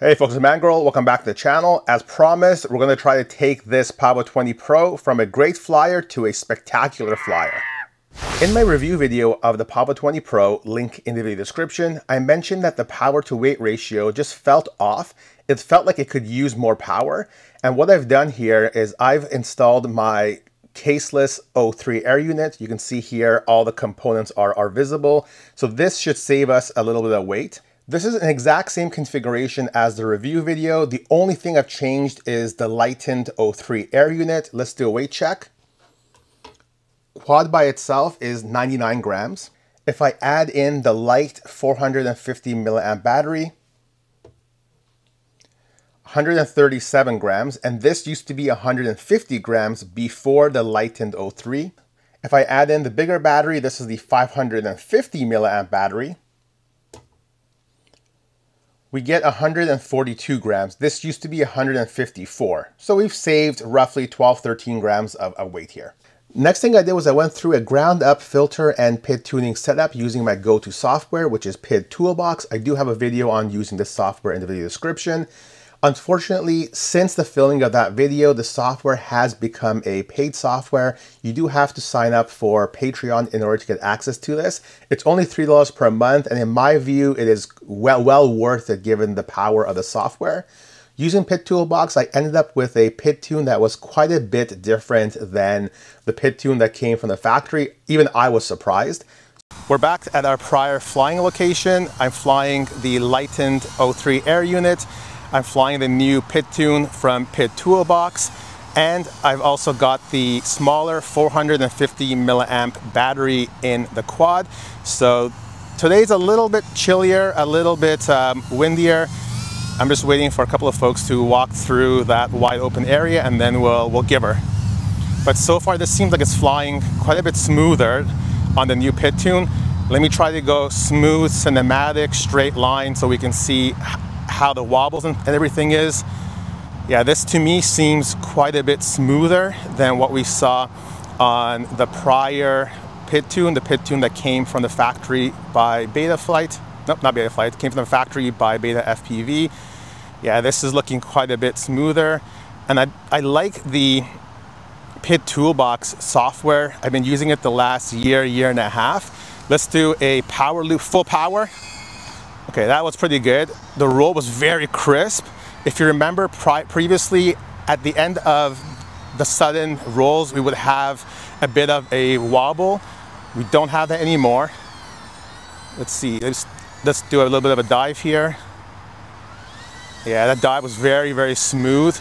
Hey folks, it's Mangorille. Welcome back to the channel. As promised, we're going to try to take this Pavo 20 Pro from a great flyer to a spectacular flyer. In my review video of the Pavo 20 Pro, link in the video description, I mentioned that the power to weight ratio just felt off. It felt like it could use more power. And what I've done here is I've installed my caseless O3 air unit. You can see here all the components are, are visible. So this should save us a little bit of weight. This is an exact same configuration as the review video. The only thing I've changed is the lightened O3 air unit. Let's do a weight check. Quad by itself is 99 grams. If I add in the light 450 milliamp battery, 137 grams, and this used to be 150 grams before the lightened O3. If I add in the bigger battery, this is the 550 milliamp battery, we get 142 grams. This used to be 154. So we've saved roughly 12, 13 grams of, of weight here. Next thing I did was I went through a ground up filter and PID tuning setup using my go-to software, which is PID Toolbox. I do have a video on using this software in the video description. Unfortunately, since the filming of that video, the software has become a paid software. You do have to sign up for Patreon in order to get access to this. It's only $3 per month, and in my view, it is well, well worth it given the power of the software. Using PID Toolbox, I ended up with a PID tune that was quite a bit different than the PID tune that came from the factory. Even I was surprised. We're back at our prior flying location. I'm flying the lightened O3 air unit. I'm flying the new PID tune from PID Toolbox and I've also got the smaller 450 milliamp battery in the quad. So today's a little bit chillier, a little bit um, windier. I'm just waiting for a couple of folks to walk through that wide open area and then we'll, we'll give her. But so far this seems like it's flying quite a bit smoother on the new PID tune. Let me try to go smooth, cinematic, straight line so we can see how the wobbles and everything is. Yeah, this to me seems quite a bit smoother than what we saw on the prior PID tune, the PID tune that came from the factory by Betaflight. Nope, not Betaflight, came from the factory by BetaFPV. Yeah, this is looking quite a bit smoother. And I, I like the PID Toolbox software. I've been using it the last year, year and a half. Let's do a power loop, full power. Okay, that was pretty good. The roll was very crisp. If you remember previously, at the end of the sudden rolls, we would have a bit of a wobble. We don't have that anymore. Let's see, let's, let's do a little bit of a dive here. Yeah, that dive was very, very smooth.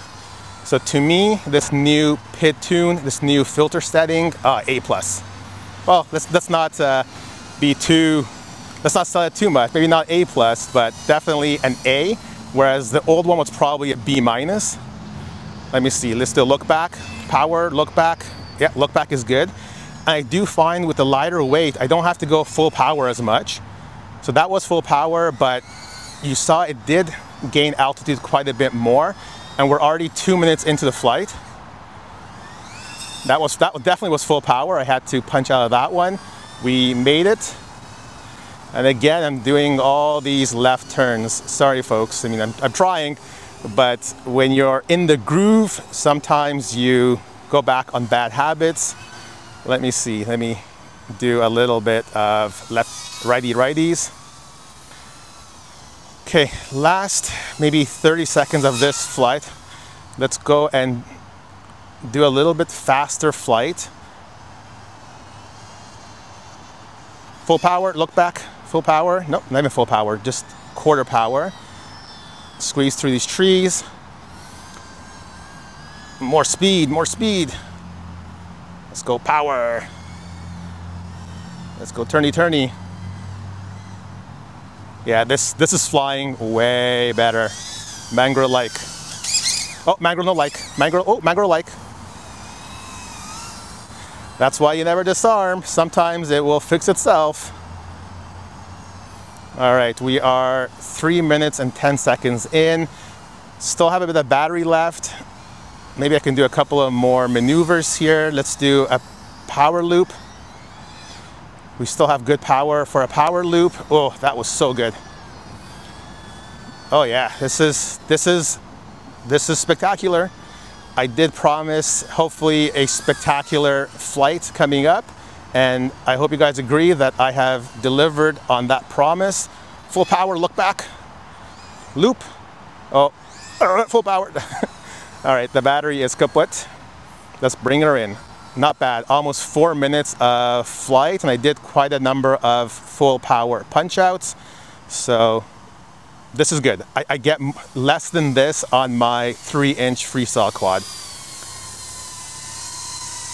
So to me, this new PID tune, this new filter setting, uh, A+. plus. Well, let's, let's not uh, be too let's not sell it too much. Maybe not A plus, but definitely an A, whereas the old one was probably a B minus. Let me see, let's do look back. Power, look back. Yeah, look back is good. And I do find with the lighter weight, I don't have to go full power as much. So that was full power, but you saw it did gain altitude quite a bit more. And we're already two minutes into the flight. That was that definitely was full power. I had to punch out of that one. We made it. And again, I'm doing all these left turns. Sorry, folks. I mean, I'm, I'm trying, but when you're in the groove, sometimes you go back on bad habits. Let me see. Let me do a little bit of left righty righties. Okay, last maybe 30 seconds of this flight. Let's go and do a little bit faster flight. Full power, look back. Full power? Nope, not even full power, just quarter power. Squeeze through these trees. More speed, more speed. Let's go power. Let's go turny turny. Yeah, this this is flying way better. Mangrove-like. Oh, mangrove no like. Mangrove, oh, mangrove-like. That's why you never disarm. Sometimes it will fix itself. All right, we are three minutes and 10 seconds in. Still have a bit of battery left. Maybe I can do a couple of more maneuvers here. Let's do a power loop. We still have good power for a power loop. Oh, that was so good. Oh yeah, this is, this is, this is spectacular. I did promise hopefully a spectacular flight coming up and I hope you guys agree that I have delivered on that promise. Full power, look back, loop. Oh, full power. All right, the battery is kaput. Let's bring her in. Not bad, almost four minutes of flight and I did quite a number of full power punch outs. So this is good. I, I get less than this on my three inch freestyle quad.